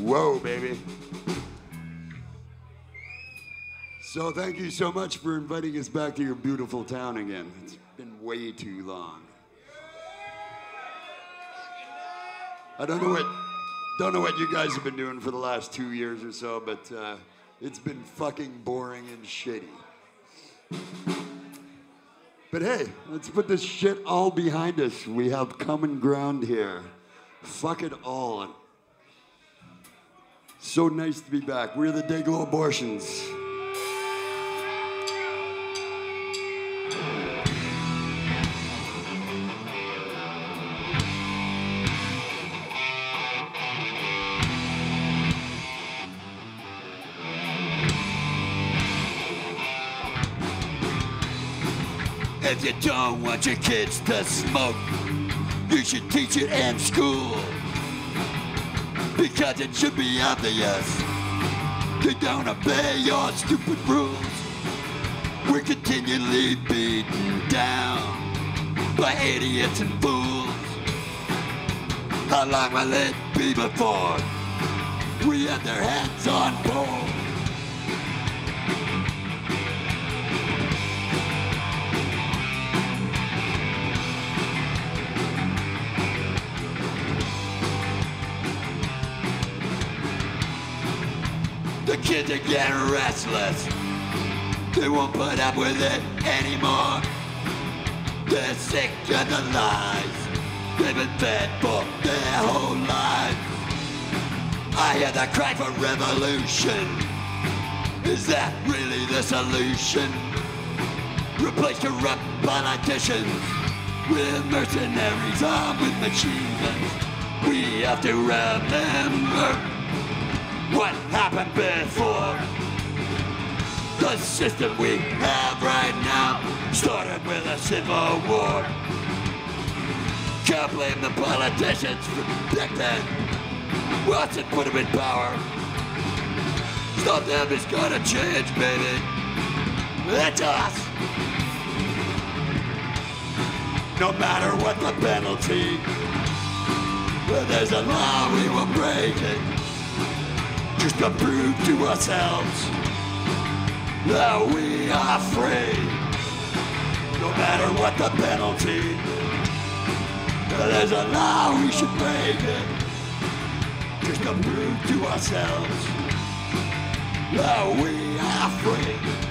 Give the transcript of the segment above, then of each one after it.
Whoa, baby. So thank you so much for inviting us back to your beautiful town again. It's been way too long. I don't know what don't know what you guys have been doing for the last two years or so, but uh, it's been fucking boring and shitty. But hey, let's put this shit all behind us. We have common ground here. Fuck it all. So nice to be back. We're the Dayglo Abortions. If you don't want your kids to smoke, you should teach it in school. Because it should be obvious they don't obey your stupid rules. We're continually beaten down by idiots and fools. How long will it be before we have their heads on board? Are getting restless. They won't put up with it anymore. They're sick of the lies. They've been fed for their whole lives. I hear the cry for revolution. Is that really the solution? Replace corrupt politicians with mercenaries armed with machine guns. We have to remember what happened before. The system we have right now started with a civil war. Can't blame the politicians for then. Watson put them in power. Them is gonna change, baby. That's us. No matter what the penalty, there's a law, we will break it just to prove to ourselves that we are free. No matter what the penalty, there's a law we should break it. Just to prove to ourselves that we are free.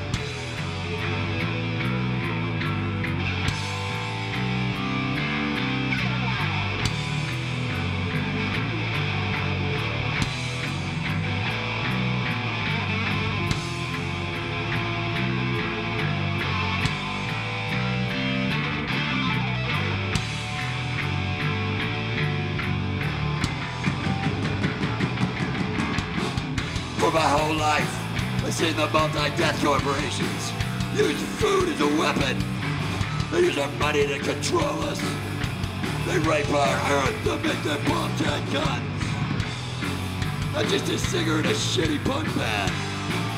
I've the multi-death corporations use food as a weapon. They use our money to control us. They rape our earth to make their bombs and guns. I'm just a singer in a shitty punk band.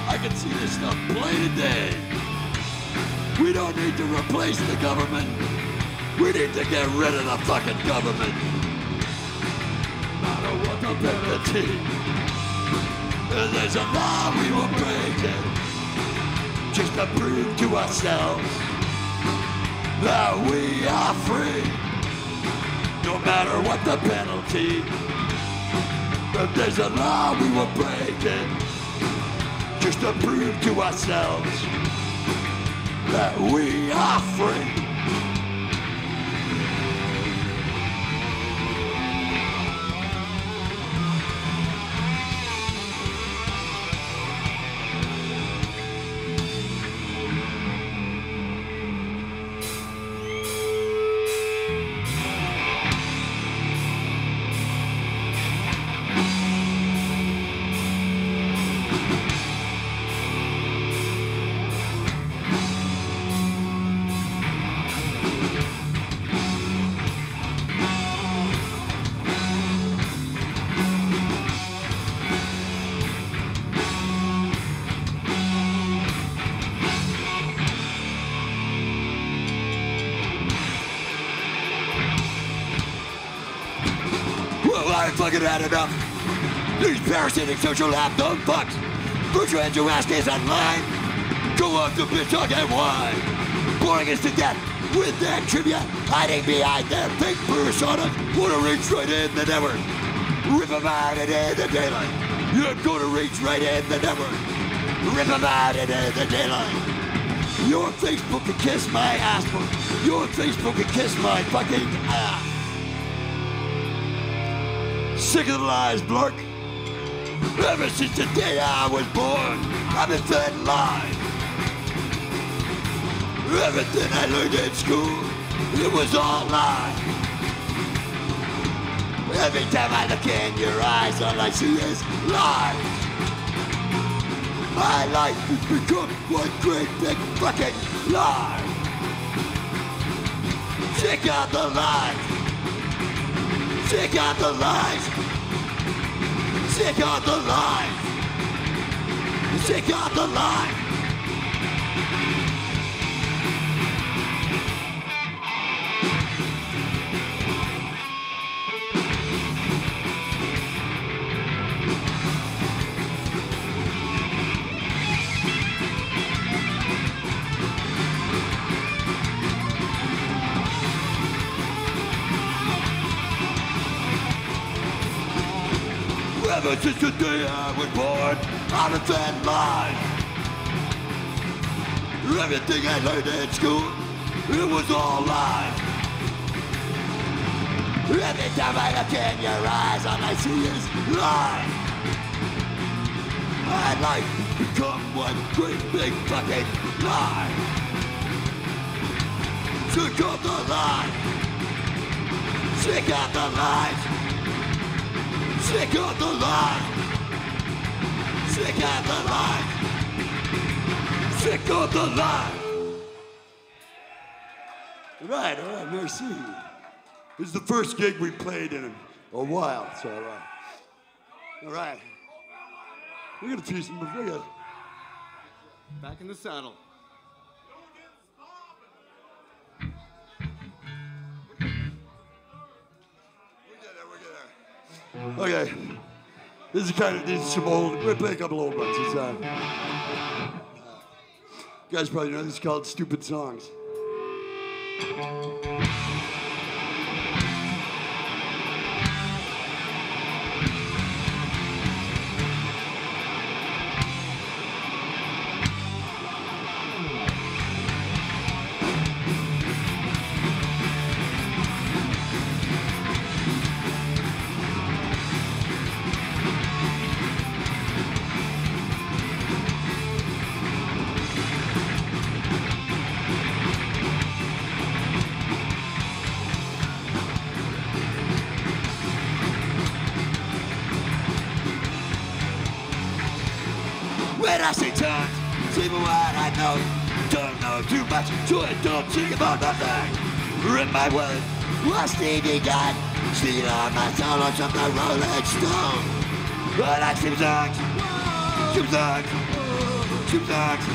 I can see this stuff plain today. We don't need to replace the government. We need to get rid of the fucking government. No matter what the penalty. There's a law we will break it just to prove to ourselves that we are free. No matter what the penalty, if there's a law we will break it just to prove to ourselves that we are free. Fucking had enough. These parasitic social app dumb fucks. Put your hands your ass case online. Go off the bitch on and wine. Boring us to death with their trivia. Hiding behind their fake personas. Wanna reach right in the network. Rip them out and in the daylight. You're gonna reach right in the network. Rip them out and in the daylight. Your Facebook can kiss my ass. Your Facebook can kiss my fucking ass. Sick of the lies, Blark. Ever since the day I was born, I've been fed lies. Everything I learned in school, it was all lies. Every time I look in your eyes, all I see is lies. My life has become one great big fucking lie. Check out the lies. Check out the lies. Check out the lies. Check out the lies. Ever since the day I was born, I've been fed lies. Everything I learned in school, it was all lies. Every time I look in your eyes, all I see is lies. My life become one great big fucking lie. Check out the lies. Check out the lies. Check out the line. Check out the line. Check out the line. Right, all right, merci. This is the first gig we played in a while, so all right. All right. We're gonna teach them. Back in the saddle. Okay. This is kind of this is some old. We're play a couple old ones. It's, uh, you guys probably know this is called "Stupid Songs." Too much, so I don't think about nothing. Rip my word, was Stevie God. Steal on my solos from the Rolling Stone. But I see songs, some songs, some songs.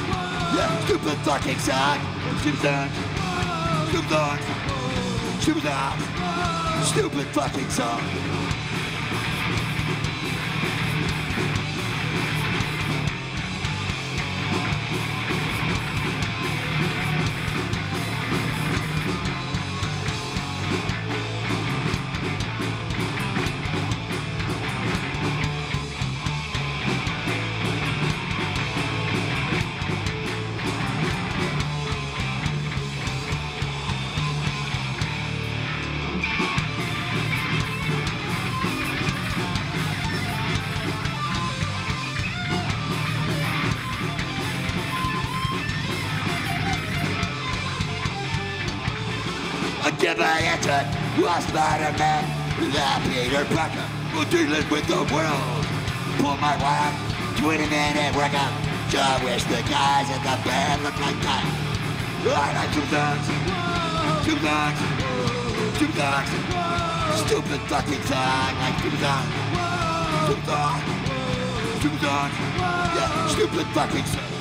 Yeah, stupid fucking song. Some songs, some songs, some songs. Stupid fucking song. I give an answer was Spider-Man, the Peter Parker, who dealing with the world. Pull my wife, 20 minute workout. Sure wish the guys in the band looked like that. I like two dogs, two dogs, two dogs. Stupid fucking song like two dogs, two dogs, two dogs. Yeah, stupid fucking song.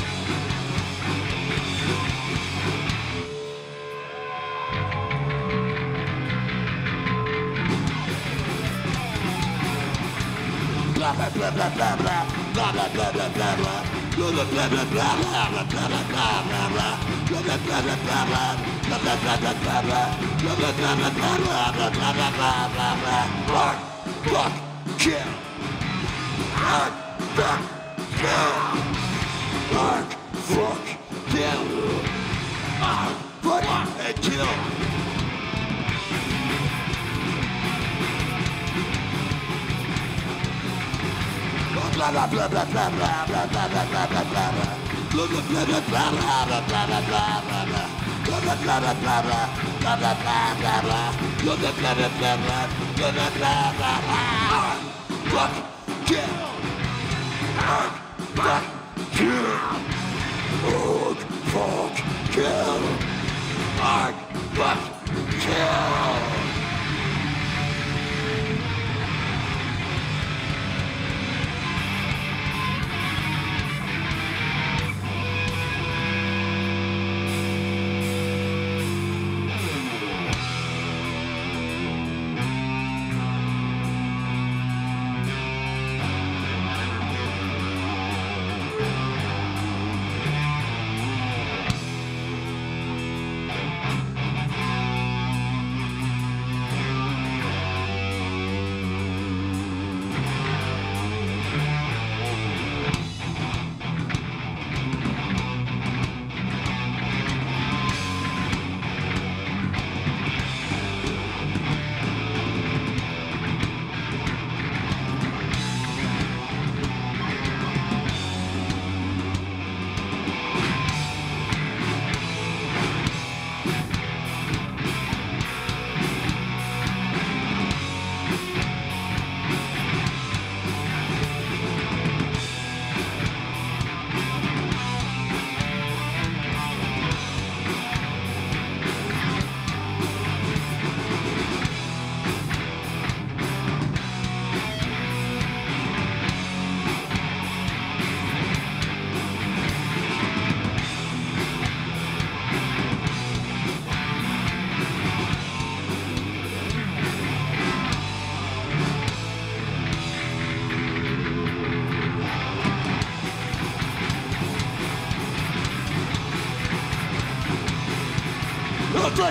Blah blah blah blah blah blah blah blah blah blah blah blah blah blah blah blah blah blah blah Fuck, kill. Fuck, fuck, kill.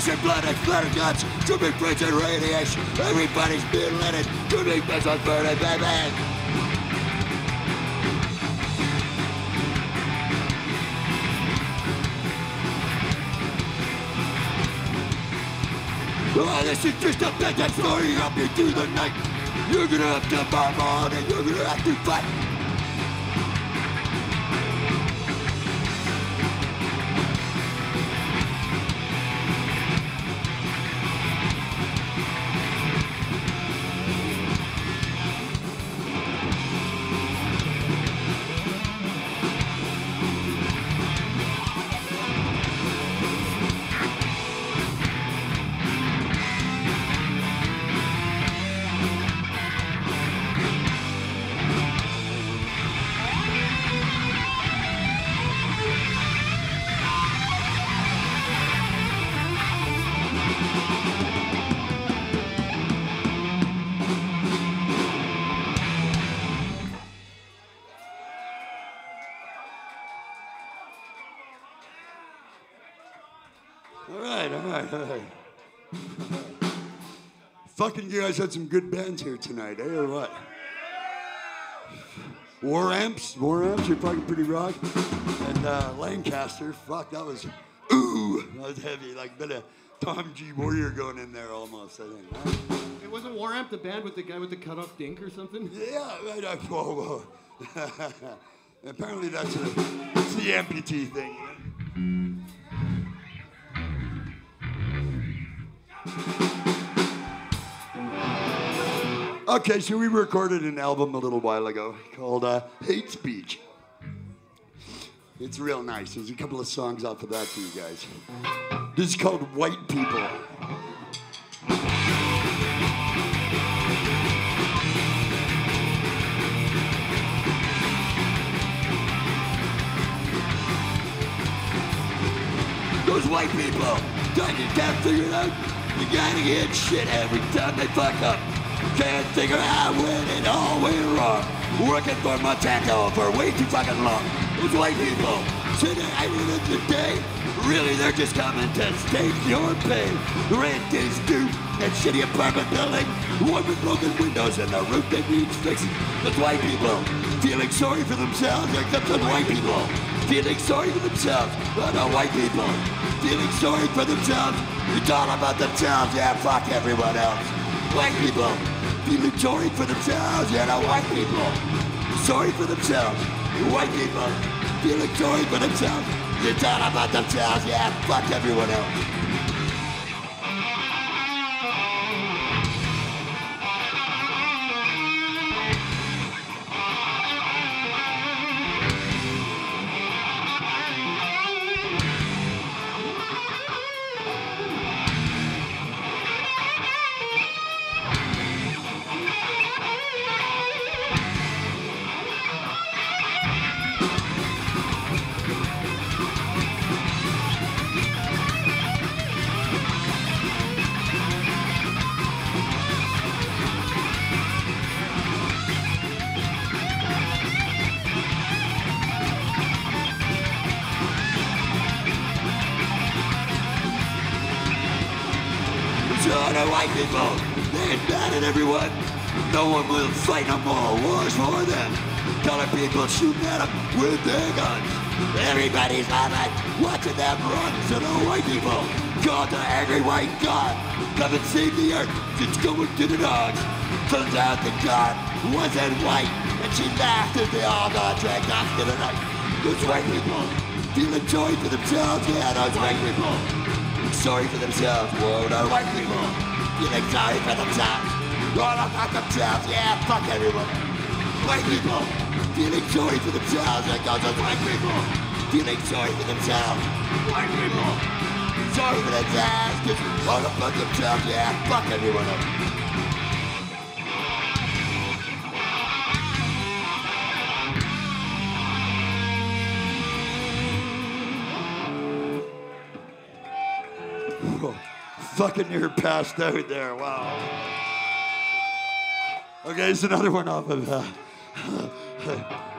Flesh and blood and blood and guts, to be prints and radiation. Everybody's led to be missiles burning, baby. Oh, this is just a bit that's throwing up through the night. You're gonna have to bomb on and you're gonna have to fight. All right, all right, all right. Fucking you guys had some good bands here tonight, eh, or what? War Amps, War Amps, you're fucking pretty rock. And uh, Lancaster, fuck, that was, ooh, that was heavy, like bit of Tom G. Warrior going in there almost, I think. huh? It wasn't War Amp the band with the guy with the cut off dink or something? Yeah, right, uh, whoa, whoa. Apparently that's, a, that's the amputee thing. Okay, so we recorded an album a little while ago called uh, Hate Speech. It's real nice. There's a couple of songs off of that for you guys. This is called White People. Those white people, don't you can't figure it out? You gotta get shit every time they fuck up. Can't figure out when it all went wrong. working for Monsanto for way too fucking long. Those white people, today, I mean, today, really, they're just coming to stage your pain. Rent is due, that shitty apartment building, one with broken windows and the roof that needs fixing. Those white people, feeling sorry for themselves, here comes the white people, feeling sorry for themselves. Oh, the white people, feeling sorry for themselves. It's all about themselves, yeah, fuck everyone else. White people, feeling sorry for themselves, yeah, the white people, sorry for themselves. White people, feeling sorry for themselves. It's all about themselves, yeah, fuck everyone else. People, they're bad at everyone. No one will fight no more wars for them. Color people shooting at them with their guns. Everybody's laughing, watching them run. to the white people God, the angry white God. Come and save the earth, it's going to the dogs. Turns out the God wasn't white, and she laughed as they all got dragged off to the night. Those white people feeling joy for themselves, yeah, those white people sorry for themselves. Whoa, no white people feeling sorry for themselves. All about themselves, yeah, fuck everyone. White people feeling sorry for themselves. There goes those white people feeling sorry for themselves. White people sorry for themselves. Just all about themselves, yeah, fuck everyone else. Fucking near passed out there. Wow. Okay, it's another one off of. Uh,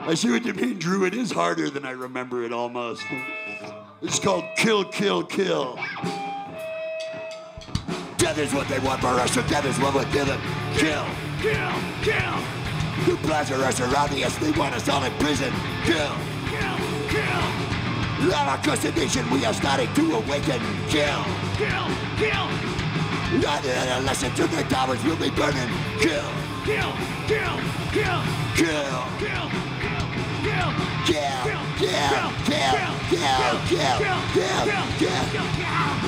I see what you mean, Drew. It is harder than I remember it almost. It's called Kill, Kill, Kill. Death is what they want for us, so death is what we'll give them. Kill, kill, kill. The pleasure us around us, they want us all in prison. Kill, kill, kill. On our cursed nation, we are starting to awaken. Kill, kill, kill. Not a lesson to the towers will be burning. Kill, kill, kill, kill, kill, kill, kill, kill, kill, kill, kill, kill, kill, kill.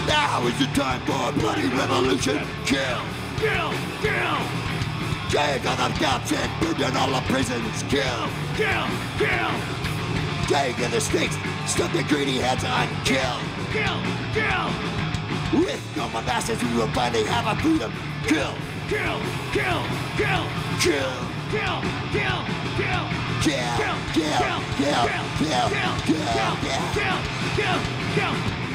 Now is the time for a bloody revolution. Kill, kill, kill. Take all the cops and burn down all the prisons. Kill, kill, kill. Take the stakes, stuff the greedy heads on. Kill, kill, kill. With no more masters, we will finally have our freedom. Kill, kill, kill, kill, kill, kill, kill, kill, kill, kill, kill, kill, kill, kill, kill, kill, kill, kill, kill.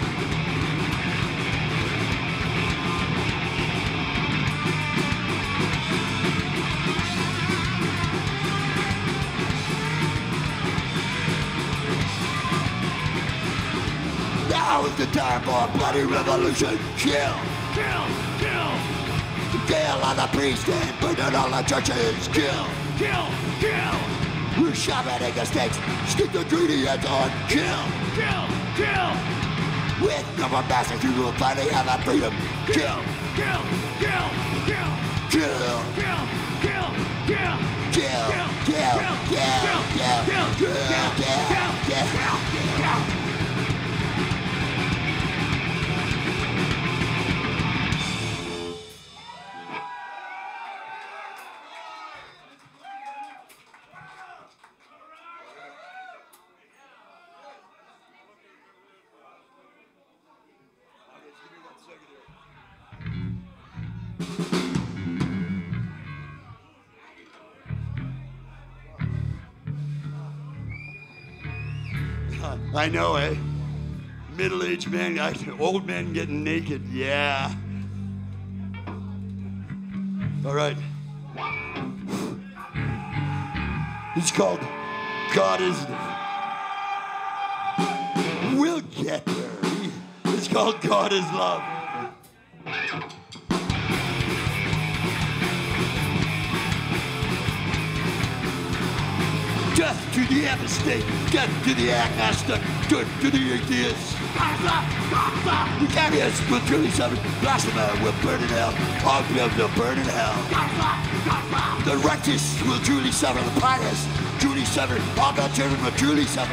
Now is the time for a bloody revolution. Kill, kill, kill. Kill all the priests and burn down all the churches. Kill, kill, kill. We're sharpening the stakes. Stick the greedy heads on. Kill, kill, kill. With no more bastards, we will finally have our freedom. Kill, Kill, kill, kill, kill, kill, kill, kill, kill, kill, kill, kill, kill, kill, kill, kill, kill, kill. I know, eh? Middle-aged man, old man getting naked, yeah. All right. It's called God is. We'll get there. It's called God is Love. Death to the apostate, death to the agnostic, death to the atheist. The communists will truly suffer, blasphemer will burn in hell, all pills will burn in hell. The righteous will truly suffer, the pious truly suffer, all the children will truly suffer.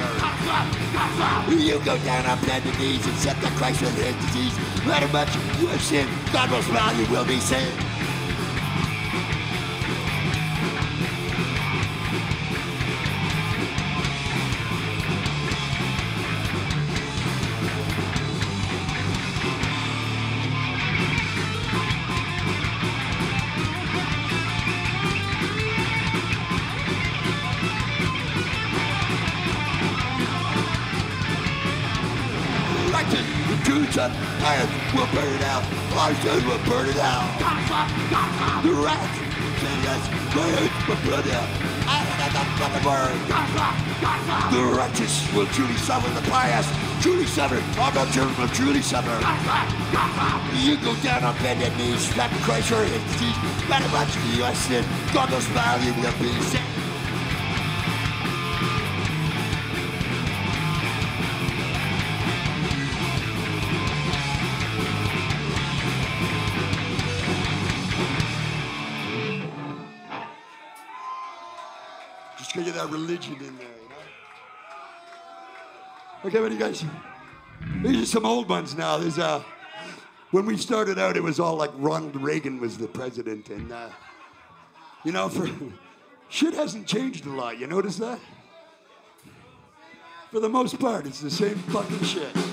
You go down on bended knees and set the Christ with his disease. Let him much you have sinned, God will smile, you will be saved. Will burn it out. Our sins will burn it out. The wrath, sinners, fires will burn it out. I am the fucking word. The righteous will truly suffer. The pious truly suffer. All the children will truly suffer. You go down on bended knees, slap Christ or his disease. Let him watch you your sin. God will smile, you will be saved. Religion in there? Okay, what do you guys? These are some old ones now. There's uh when we started out, it was all like Ronald Reagan was the president, and uh, you know, for shit hasn't changed a lot. You notice that? For the most part, it's the same fucking shit.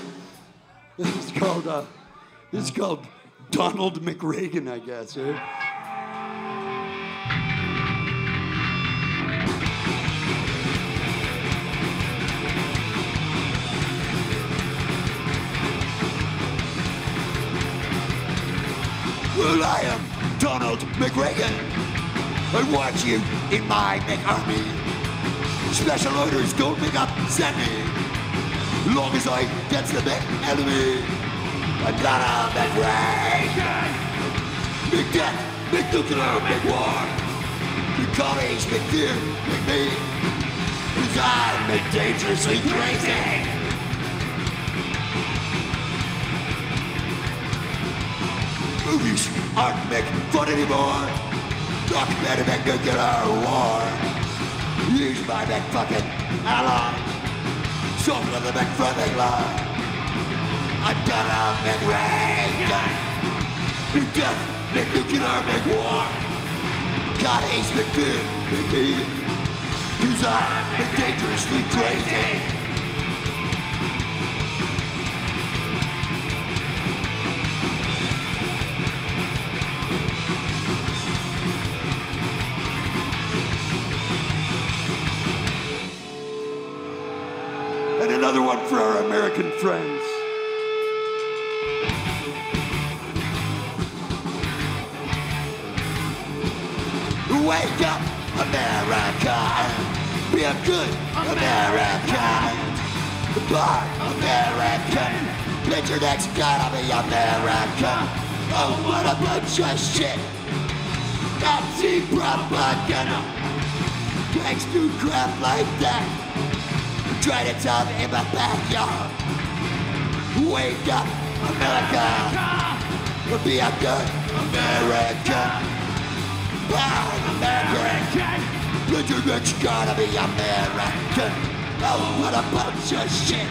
It's called uh, it's called Donald McReagan, I guess. Eh? Well, I am Donald McReagan. I want you in my McArmy. Special orders, don't pick up, me. Long as I get the big enemy. I'm Donald McReagan. Big death, big nuclear, big me. Cause I'm dangerously crazy. Movies aren't making fun anymore. Better than nuclear war. Use my big fucking allies. Some of the line. I'm gonna make Reagan. Big death, big nuclear, big war. God hates me. Cause I'm big dangerously crazy. Another one for our American friends. Wake up, America, be a good American. Bar American, let your next gotta be America. Oh, what a bunch of shit. Nazi propaganda. Gangs do crap like that. Try to tell in my backyard. Wake up, America. Be a good American. Proud American. Let your next gotta be American. Oh, what a bunch of shit.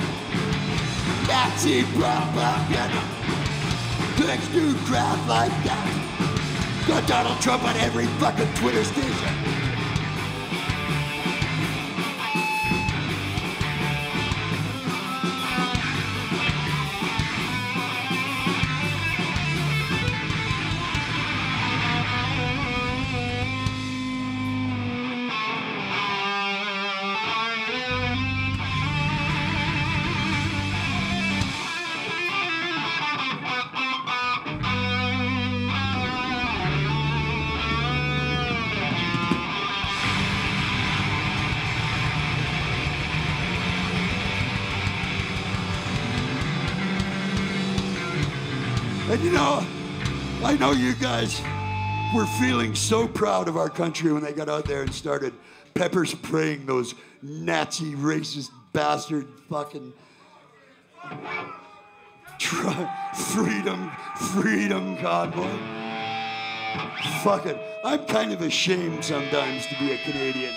Nazi propaganda. Things do crap like that. Got Donald Trump on every fucking Twitter station. I know you guys were feeling so proud of our country when they got out there and started pepper spraying those Nazi racist bastard fucking try, freedom, freedom convoy. Fuck it. I'm kind of ashamed sometimes to be a Canadian.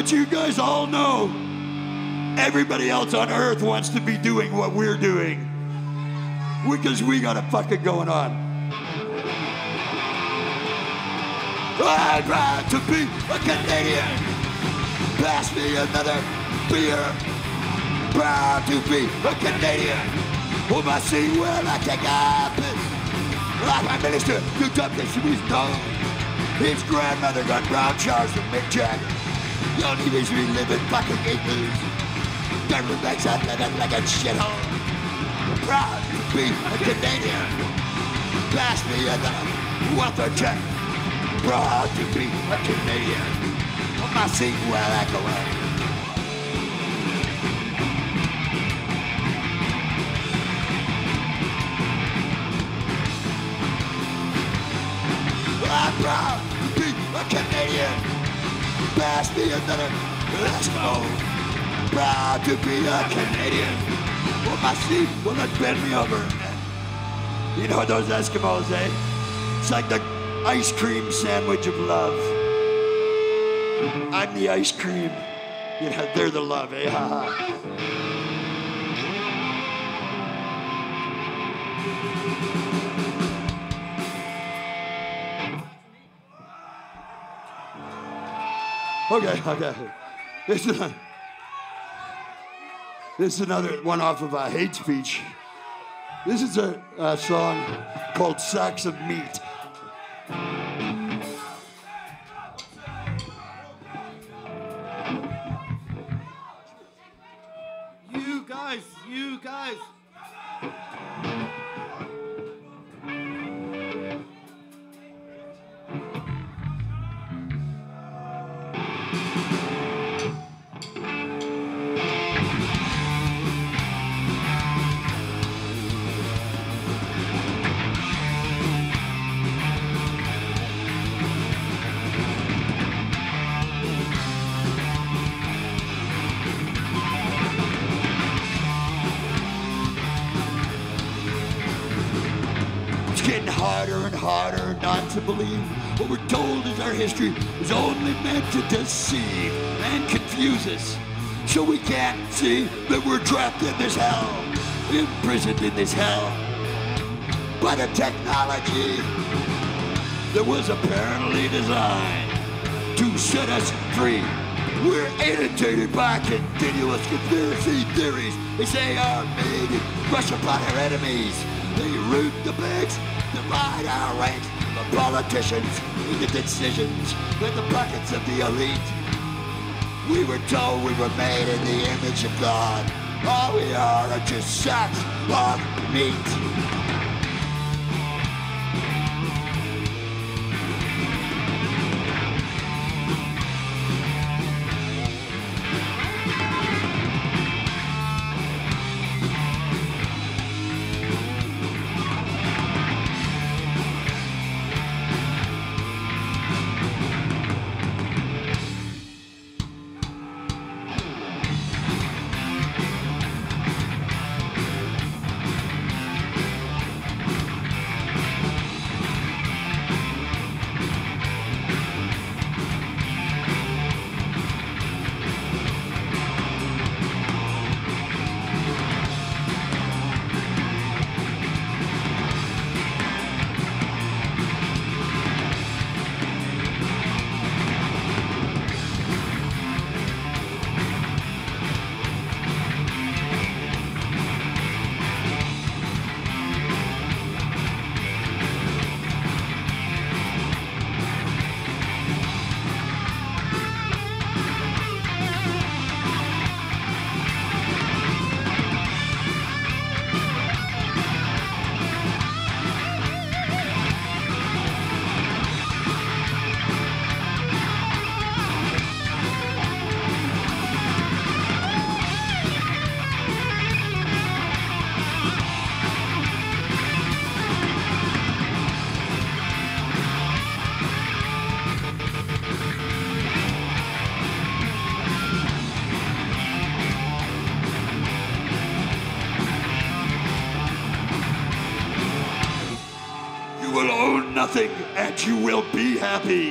But you guys all know everybody else on earth wants to be doing what we're doing. Because we got a fucking going on. I'm proud to be a Canadian. Pass me another beer. Proud to be a Canadian. Whom I see well I take up. Like my minister, the top that she was known. His grandmother got brown shawls from Mick Jagger. To be living fucking igloos. Government makes us living like a shithole. Proud to be a Canadian. Pass me a welfare check. Proud to be a Canadian. My seat where I go Pass me another Eskimo. Proud to be a Canadian. Well, my seat will not bend me over. You know those Eskimos, eh? It's like the ice cream sandwich of love. I'm the ice cream. You know, they're the love, eh? Ha Okay, okay. This is, a, this is another one off of a hate speech. This is a, a song called Sacks of Meat. To believe what we're told is our history is only meant to deceive and confuse us. So we can't see that we're trapped in this hell, imprisoned in this hell by the technology that was apparently designed to set us free. We're inundated by continuous conspiracy theories. They say our and rush upon our enemies. They root the banks, divide our ranks. Politicians make the decisions in the pockets of the elite. We were told we were made in the image of God. All we are are just sacks of meat. You will be happy.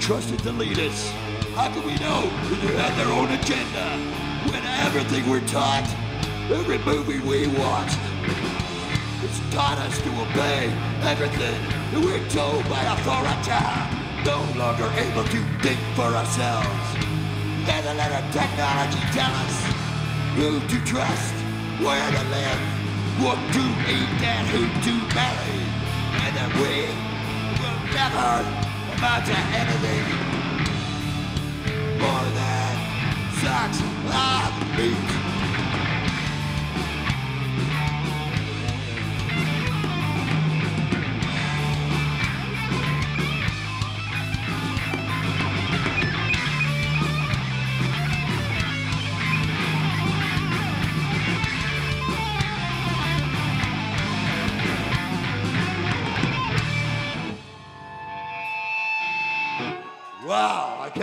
Trusted to lead us. How can we know that they had their own agenda? When everything we're taught, every movie we watch, it's taught us to obey everything that we're told by authority. No longer able to think for ourselves. Never let our technology tell us who to trust, where to live, what to eat, and who to marry. And that we will never amount to anything more than sacks of meat.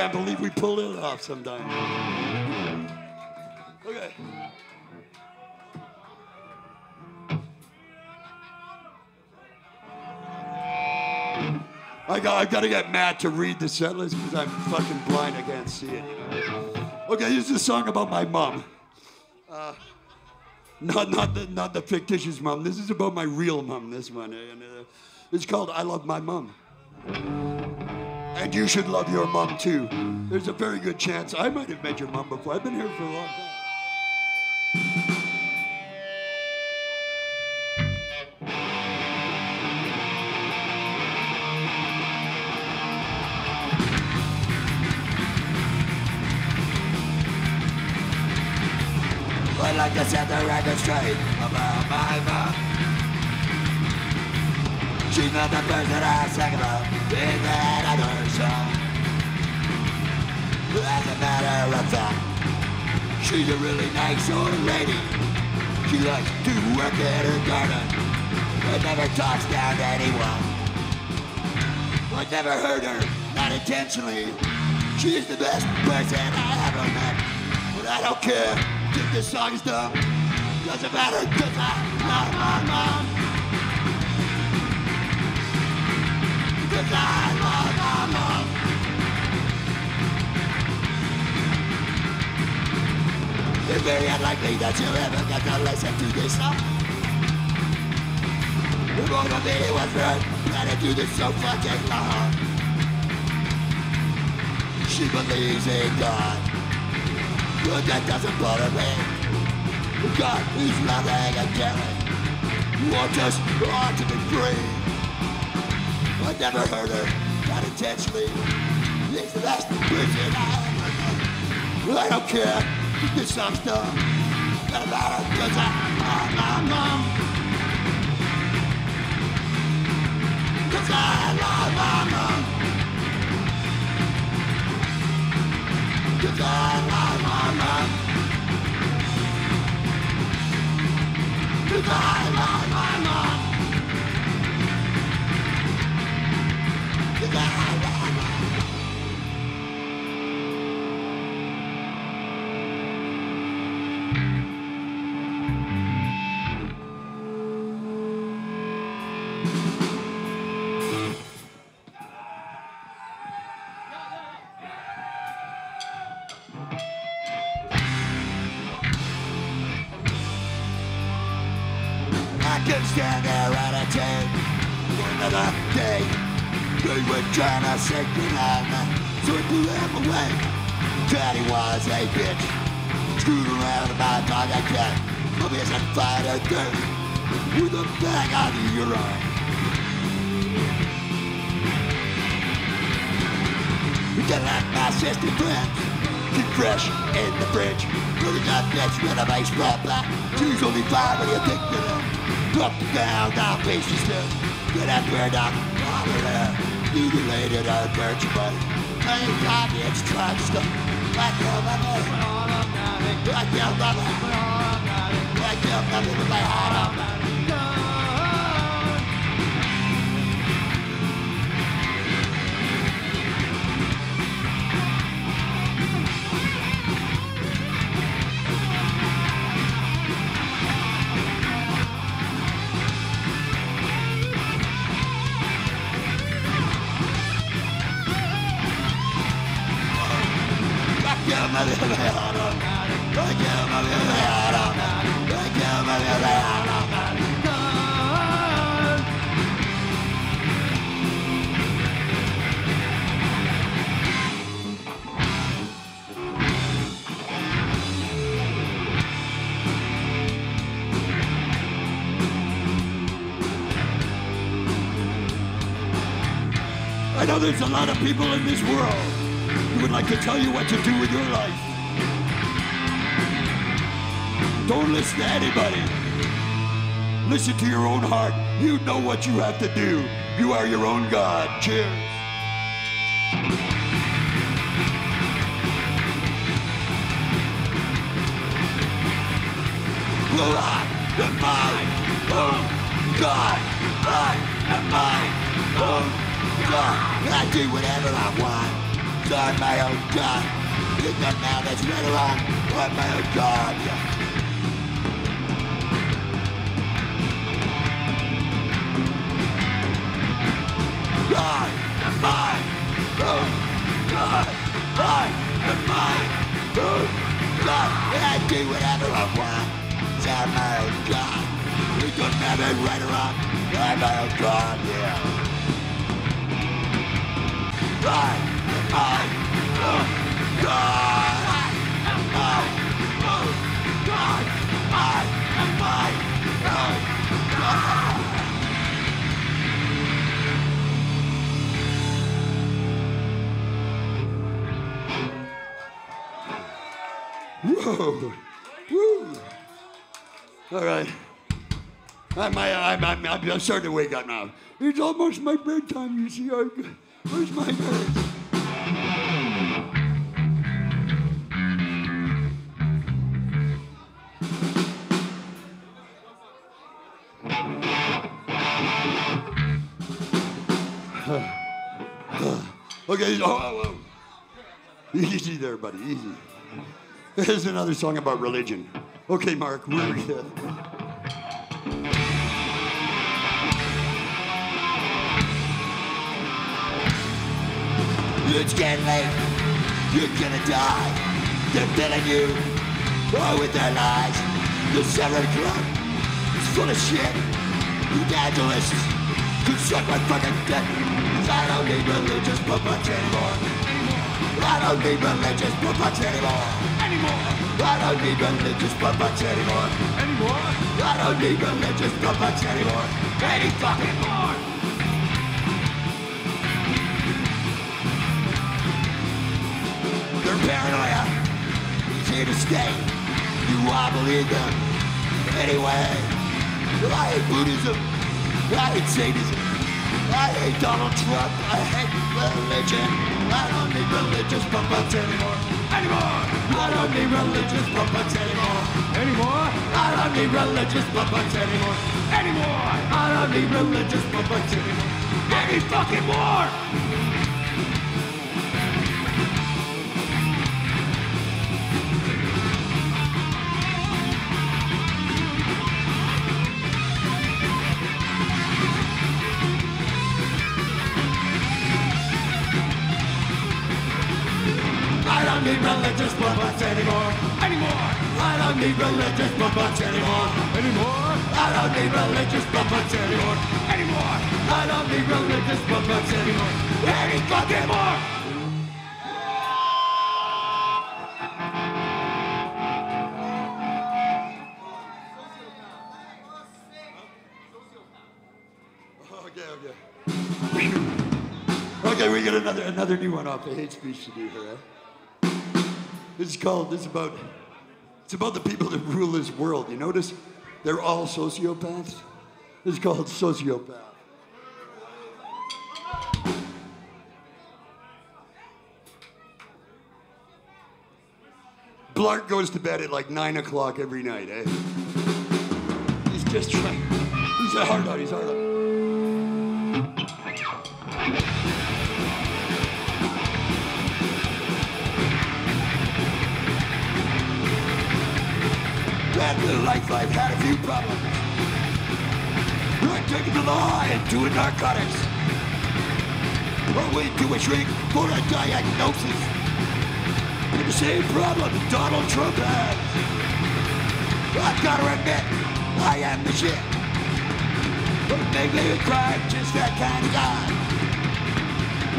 Can't believe we pulled it off sometimes. Okay. I got, I got to get Matt to read the set list because I'm fucking blind. I can't see it. Okay, this is a song about my mom. Uh, not, not, the, not the fictitious mom. This is about my real mom, this one. And, uh, it's called I Love My Mom. And you should love your mom too. There's a very good chance I might have met your mom before. I've been here for a long time. I'd like to set the record straight about my mom. She's not the person I sang about in that other song. As a matter of fact, she's a really nice old lady. She likes to work in her garden, but never talks down to anyone. I never heard her, not intentionally. She is the best person I ever met. But I don't care if this song is dumb. Doesn't matter, cause I my love my It's very unlikely that you'll ever get to listen to this song. The road of me was right, and I do this so fucking long. She believes in God, but that doesn't bother me. God is loving and caring, wants us all to be free. I never heard her, not intentionally. She's the best person I ever knew. I don't care if this song's dumb. Doesn't matter, cause I love my mom. Cause I love my mom. Cause I love my mom. Cause I love my mom. Cause Daddy was a bitch, screwed around about a dog I cat. Mommy is a fighter with a bag of urine. Get like my sister friends, keep fresh in the fridge. Really got bitch with a baseball bat. She's only five and you think to them. Drop ground, now face you still. Get up here, down, over there. Mutilated, I hurt your body. Hey, God, it's trust. Like your mother. Like your mother. Like your mother with my heart I know there's a lot of people in this world would like to tell you what to do with your life. Don't listen to anybody. Listen to your own heart. You know what you have to do. You are your own God. Cheers. I am mine. Oh, God. I am mine. Oh, God. I do whatever I want. I'm my own God. It doesn't matter if right or wrong. I'm my own God. Yeah. I am mine. Oh, God. I am mine. Oh, God. I do whatever I want. I'm my own God. It doesn't matter if right or wrong. I'm my own God, yeah. I Whoa. Woo. All right. I'm, I'm, I'm, I'm starting to wake up now. It's almost my bedtime, you see. I, where's my bed? Okay, oh, oh, oh. Easy there, buddy, easy. Here's another song about religion. Okay, Mark, where are we at? It's getting late. You're gonna die. They're billing you. Oh, with their lies. The seven club is full of shit. Evangelists could suck my fucking dick. I don't need religious puppets anymore. I don't need religious puppets anymore. Anymore. I don't need religious puppets anymore. Anymore. I don't need religious puppets anymore. Any fucking more. Their paranoia is here to stay. You all believe them. Anyway, I hate Buddhism. I hate Satanism. I hate Donald Trump. I hate religion. I don't need religious puppets anymore. Anymore. I don't need religious puppets anymore. Anymore. I don't need religious puppets anymore. Anymore. I don't need religious puppets anymore. Any fucking more. Need religious puppets anymore. Anymore. I don't need religious puppets anymore. Anymore. I don't need religious puppets anymore. Anymore. I don't need religious puppets anymore. Any fucking more. Okay, okay. Okay, we get another another new one off the hate speech to do here. Eh? This is called. This is about. It's about the people that rule this world. You notice, they're all sociopaths. It's called Sociopath. Blark goes to bed at like 9 o'clock every night, eh? He's just trying. He's a hard on, he's hard on. Bad little life, I've had a few problems. I'm taking the law and doing narcotics. I went to a shrink for a diagnosis. And the same problem Donald Trump has. I've got to admit, I am the shit. But make me cry, just that kind of guy.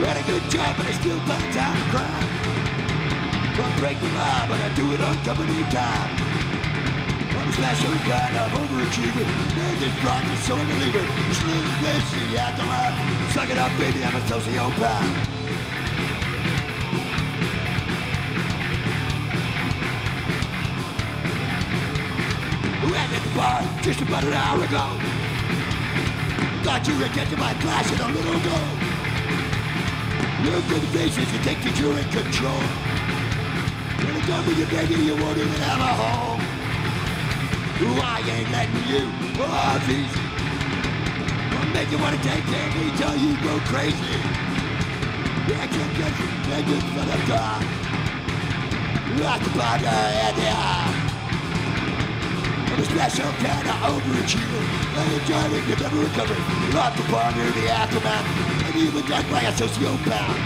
Had a good job, but I still find time to cry. I break the law, but I do it on company time. A special kind of overachiever. This rock is so believer. Slim this, you have to laugh. Suck it up, baby, I'm a sociopath. Ran at the bar just about an hour ago. Got your attention by flashing a little ago. Look at the faces you think that you're in control. When it's done with you, baby, you won't even have a home. I ain't letting you off easy. I'll make you wanna take candy till you go crazy. I can't get you, just for the dark. Like the bottom and the eye. I'm a special kind of overachiever. I enjoy it, you never recover. Locked upon here the aftermath. And been done by a sociopath.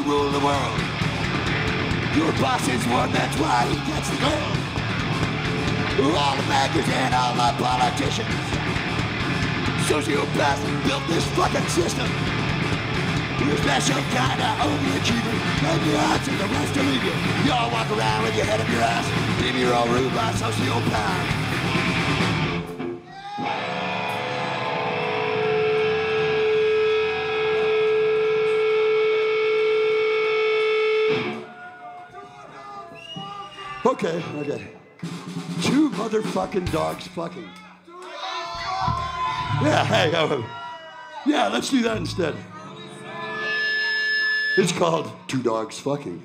We rule the world. Your boss is one, that's why he gets the gold. All the bankers and all the politicians. Sociopaths built this fucking system. You're a special kind of overachiever. And the odds and the rest to leave you. Y'all walk around with your head up your ass. Maybe you're all ruled by sociopaths. Okay, okay. Two motherfucking dogs fucking. Yeah, hey, oh, yeah, let's do that instead. It's called Two Dogs Fucking.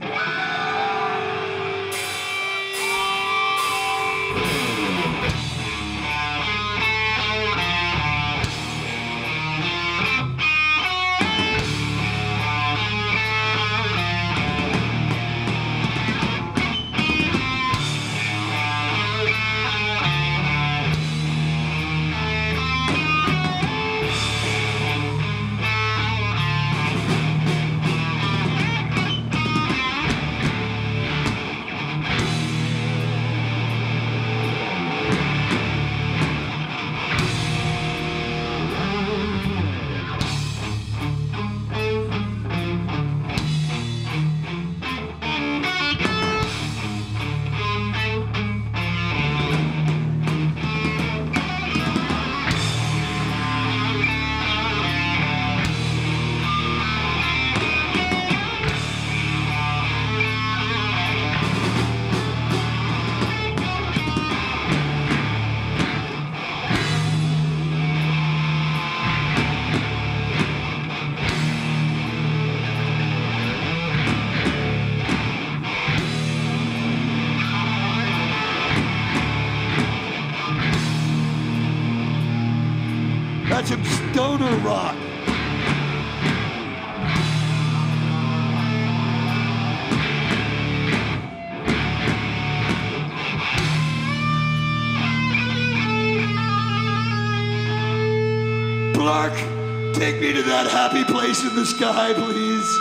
Take me to that happy place in the sky, please.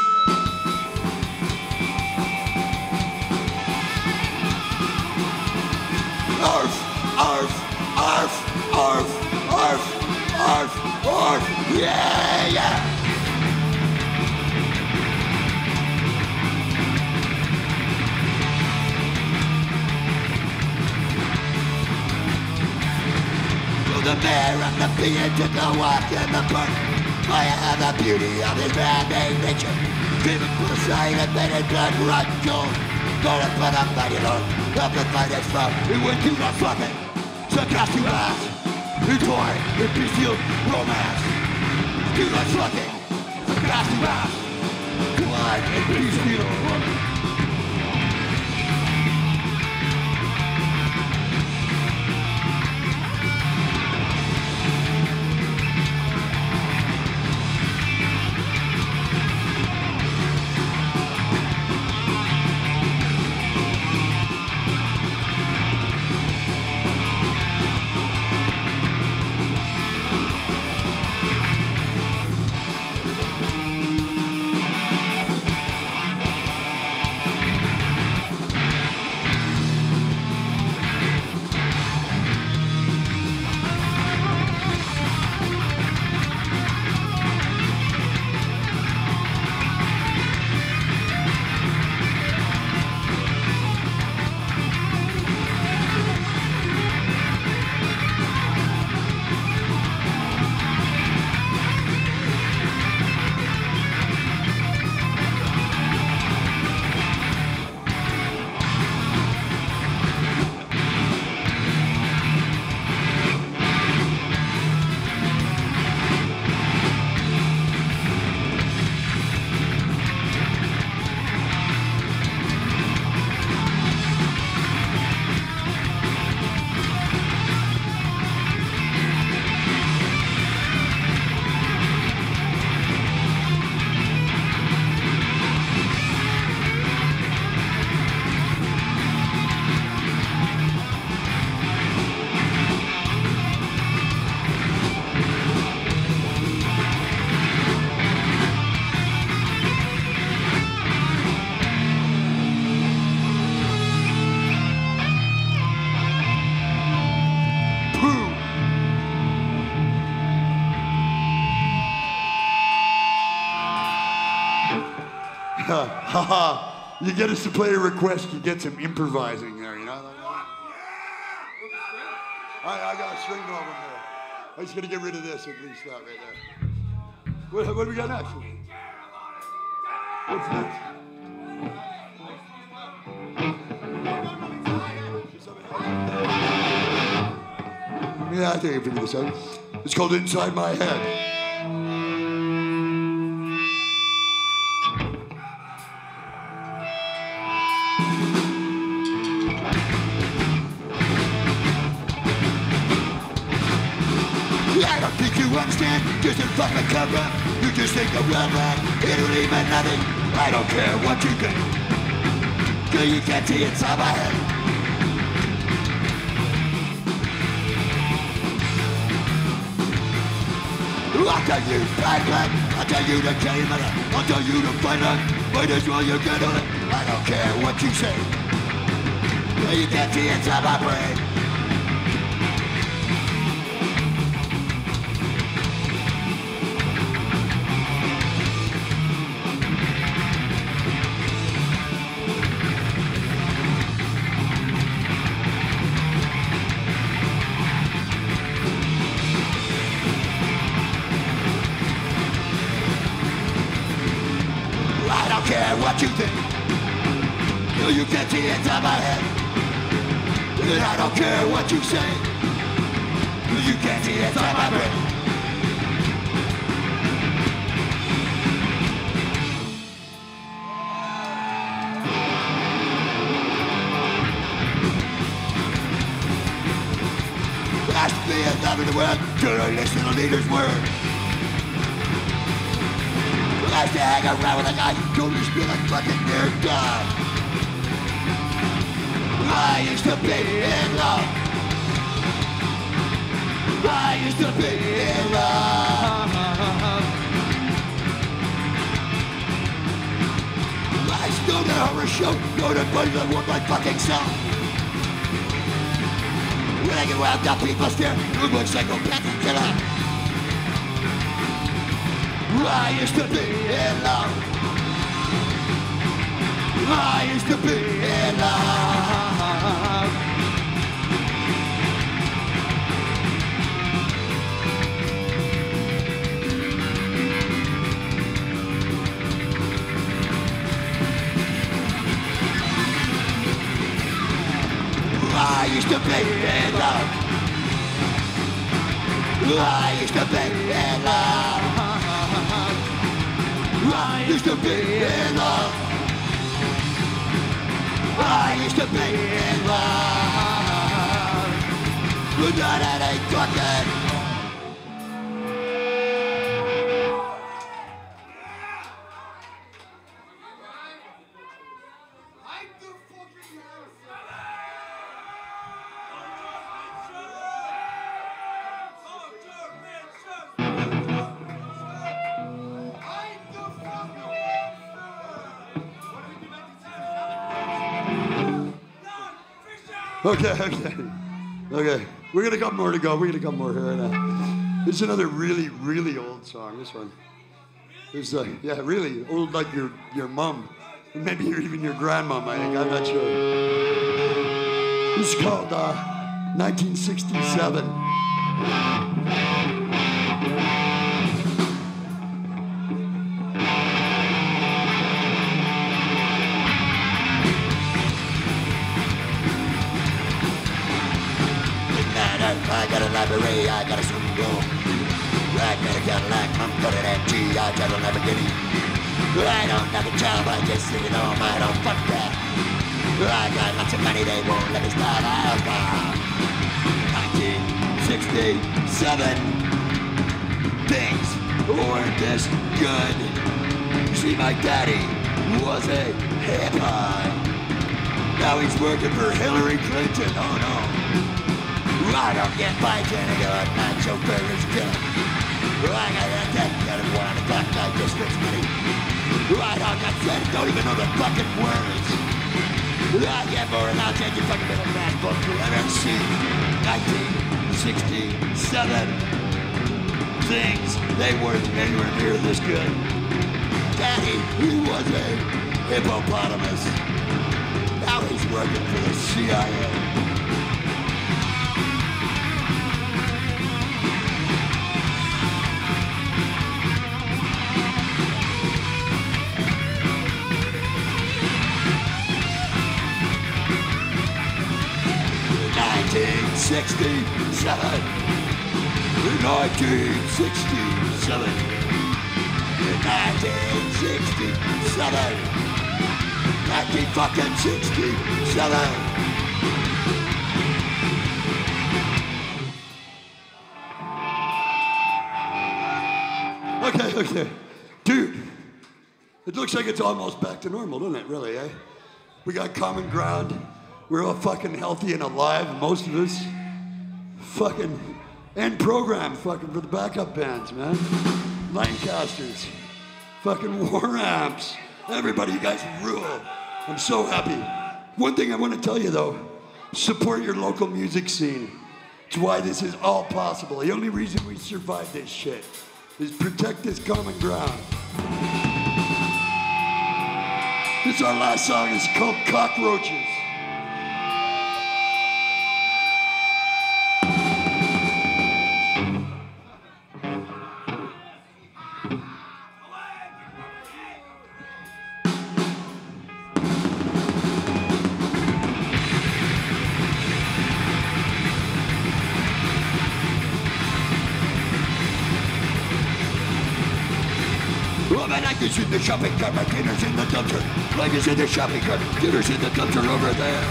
Arf, arf, arf, arf, arf, arf, arf, yeah, yeah. the bear and the beard to the walk in the park. I have the beauty of his man-made nature. Dreaming for the sight of painted blood run gold. Gonna put a mighty lord up the finest from. It went to the fucking sarcastic ass. It's boy, it bestial romance. Do the fucking sarcastic ass. Come on, it bestial romance. Haha. you get us to play a request, you get some improvising there, you know? Oh, I, I got a string over there. I'm just gonna get rid of this at least that right there. What, what do we got next? What's next? Yeah, I think I figured this out. It's called Inside My Head. Understand, just a fucking cover. You just think I'm well it'll even nothing. I don't care what you think. Girl, you can't see inside my head. I'll tell you bad luck, I'll tell you to game it, I'll tell you to fight it. Might as well you get on it. I don't care what you say. Girl, you can't see inside my brain. See inside my head. And I don't care what you say. You can't see inside my brain. To be another to the listener leader's word. I to hang around with a guy who used to be like fucking nerd dog. I used to be in love. I used to be in love. I still get horror show, go to buddy that work like fucking self. When I get wound up, people stare, look like psychopathic killer. I used to be in love. I used to be in love. I used to be in love. I used to be in love. But that ain't talking. Okay, okay. Okay. We're gonna got more to go. We're gonna got more here. Now. This is another really, really old song. This one. It's uh, yeah, really old, like your your mom, maybe even your grandmom. I think I'm not sure. Is called uh, 1967. Cadillac, I'm got an MG, I got a Lamborghini. I don't have a job, I just sit at home, I don't fuck that. I got lots of money, they won't let me start alcohol. 1967. Things weren't this good. You see, my daddy was a hip-hop. Now he's working for Hillary Clinton, oh no. I don't get by trying to go out night I one o'clock don't even know the fucking words. I get more and I'll take your fucking middle man book ever see. 1967 things they weren't anywhere near this good. Daddy, he was a hippopotamus. Now he's working for the CIA. Sixty-seven. 1967. 1967. 19 fucking 67. Okay, okay. Dude, it looks like it's almost back to normal, doesn't it, really, eh? We got common ground. We're all fucking healthy and alive, most of us. Fucking end program, fucking for the backup bands, man. Lancasters, fucking war amps. Everybody, you guys rule. I'm so happy. One thing I want to tell you though support your local music scene. It's why this is all possible. The only reason we survive this shit is protect this common ground. This our last song. It's called Cockroaches. Blankets in the shopping cart, dinner's in the dumpster over there.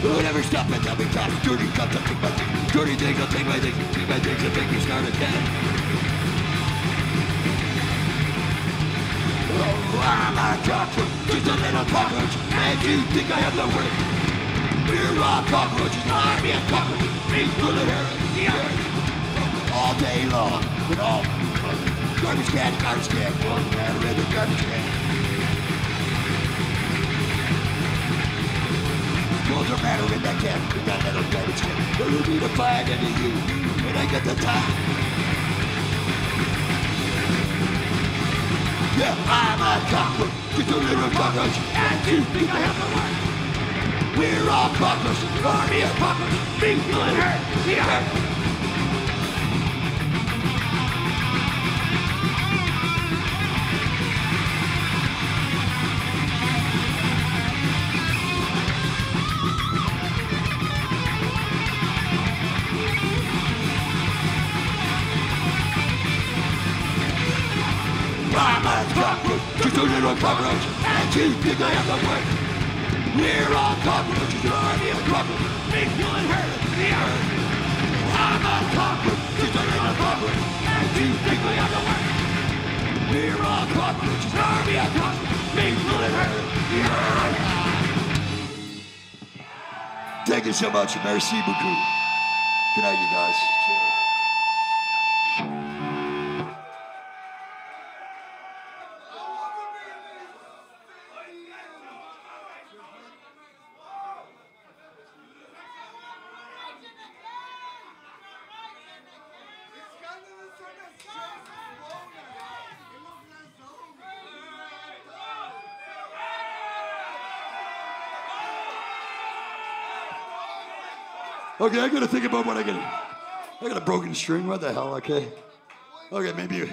Who never stop and tell me talk dirty comes I'll take my things. Dirty things, I'll take my things. Take my things and make me start again. Oh, I'm a cockroach, just a little cockroach. And you think I have the word? We're all cockroaches, an army of cockroaches. Me, bullet hair, the earth all day long with all garbage can, garbage can, one man in the garbage can. Goes a matter in that can, with that little garbage can. Who will be to find any you when I get the time? Yeah, I'm a cockroach, just a little cockroach, and you think I have the one. We're all cockroaches, army of cockroaches, people in her, the earth. Turn into a cockroach and you think I have the. We're all cockroaches, you're already a cockroach. Make you inherit the earth. I'm a you turn a and you think we have the work. We're already a cockroach. Make you inherit the earth. Thank you so much. Merci beaucoup. Good night, you guys. Okay, I gotta think about what I got. I got a broken string. What the hell? Okay. Okay, maybe. You...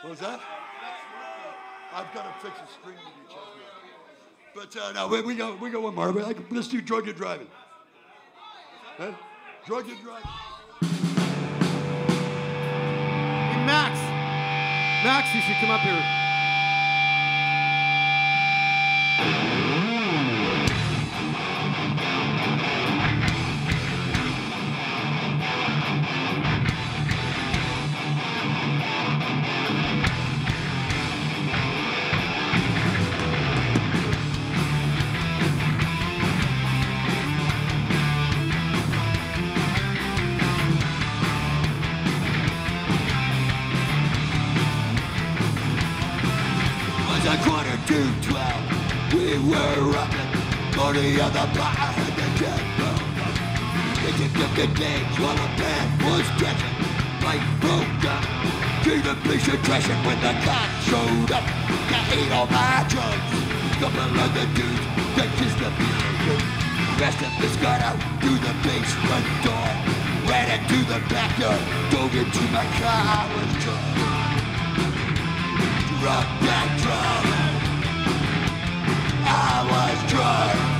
What was that? I've got to fix a string. But uh, no, we, we got we got one more. I, let's do drug and driving. Huh? Drug and driving. Hey, Max. Max, you should come up here. Morty on the bar and the tempo. They took up the days while the band was. Life broke up. Gave the police attrition when the cops showed up. I ate all my drugs. Couple of the dudes that kissed the beat. Rest of us got out through the basement door. Ran into the backyard. Dove into my car. I was drunk drunk and drunk. I was drunk, drunk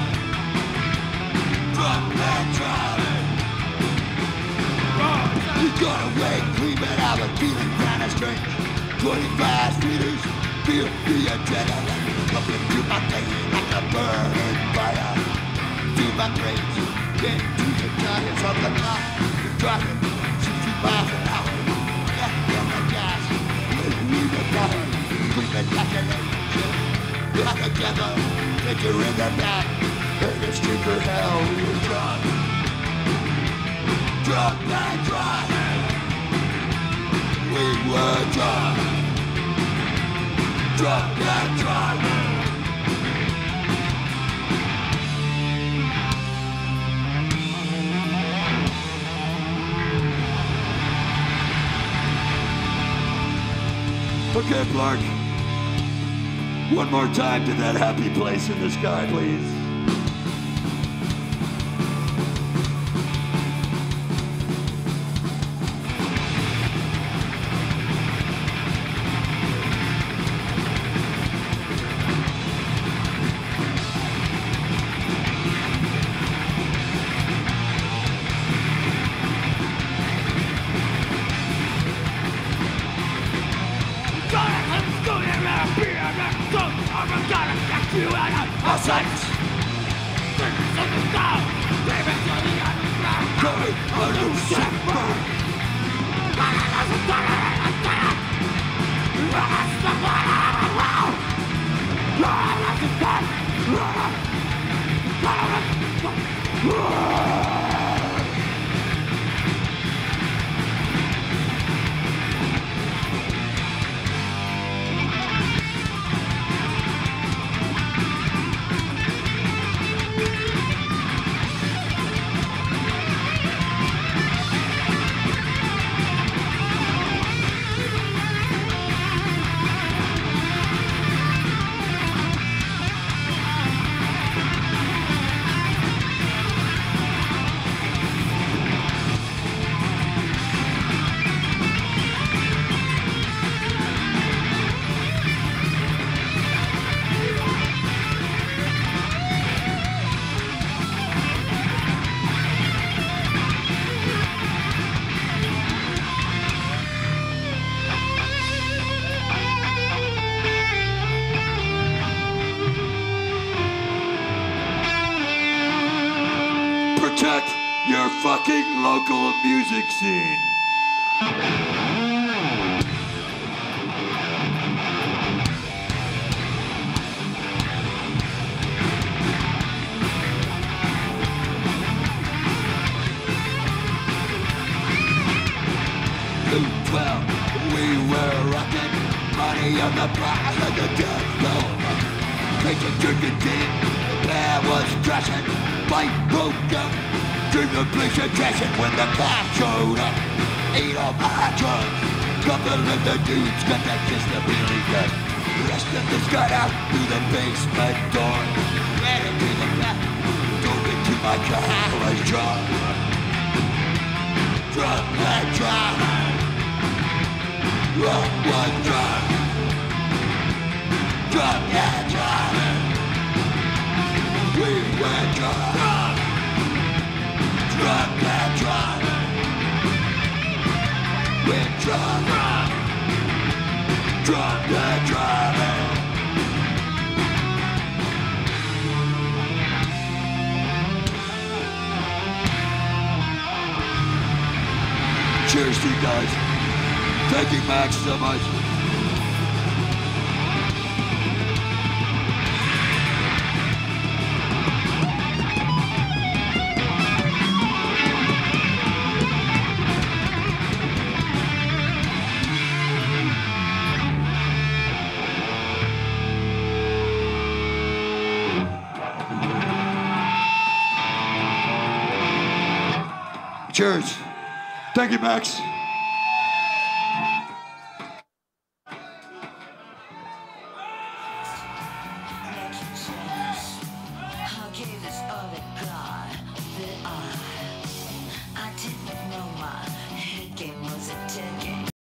We got away, cleaning out a feeling kinda strange. 25 meters, feel the adrenaline up into my veins like a burning fire. To my brains, into the tires of the car. Driving 60 miles an hour. Left on the gas, we were going. Creeping like an angel, a devil, picture in the back. In the street hell, were drunk, drunk and drunk. We were drunk, drunk and drunk. Okay, Clark. One more time to that happy place in the sky, please. On the prize of the gun floor. Taking deep, there was crashing, fight broke up, dream of police attraction when the car showed up. Ate all my drugs, couple of the dudes got that kiss the really good. Rest of the skirt out through the basement door. Ran into the back, dove into my car, I was drunk. Drunk and drunk. Drunk was drunk. Drunk and drunk. We were drunk. Drunk and drunk. We're drunk. Cheers to you guys. Thank you, Max, so much. Thank you, Max.